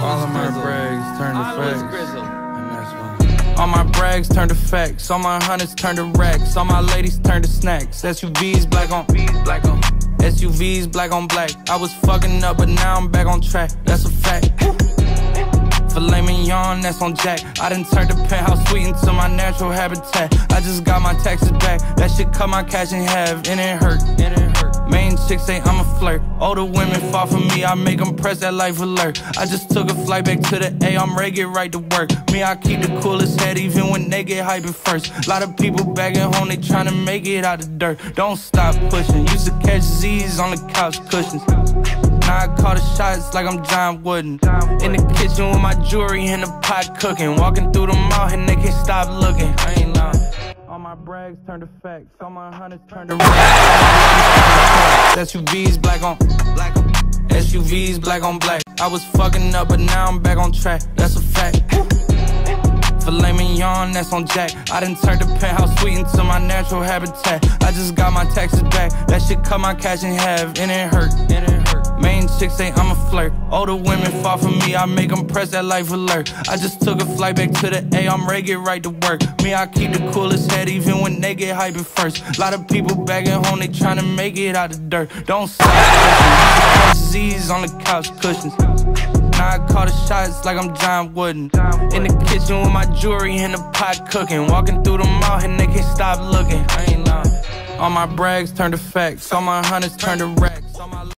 All of my brags turn to facts. And that's why. All my brags turn to facts. All my hunters turn to racks. All my ladies turn to snacks. SUVs black on black on. SUVs black on black. I was fucking up, but now I'm back on track. That's a fact. Filet mignon, that's on Jack. I done turned the penthouse suite into my natural habitat. I just got my taxes back. That shit cut my cash in half, and it hurt. And it hurt. Say I'm a flirt. Older women fall for me, I make them press that life alert. I just took a flight back to the A, I'm ready get right to work. Me, I keep the coolest head even when they get hyping first. Lot of people back at home, they tryna make it out the dirt. Don't stop pushing. Used to catch Z's on the couch cushions. Now I call the shots like I'm John Wooden. In the kitchen with my jewelry in the pot cooking. Walking through the mall and they can't stop looking. My brags turn to facts. All my hunters turn to. SUVs black on black on. SUVs black on black. I was fucking up, but now I'm back on track. That's a fact. Filet mignon, that's on Jack. I done turned the penthouse suite into my natural habitat. I just got my taxes back. That shit cut my cash in half, and it hurt. And it hurt. Main chicks say I'm a flirt. Older women fall for me, I make them press that life alert. I just took a flight back to the A, I'm ready get right to work. Me, I keep the coolest head even when they get hyping first. Lot of people back at home, they tryna make it out the dirt. Don't stop. Z's on the couch cushions. Now I call the shots like I'm John Wooden. In the kitchen with my jewelry in the pot cooking. Walking through the mall and they can't stop looking. Ain't. All my brags turn to facts. All my hunters turn to racks.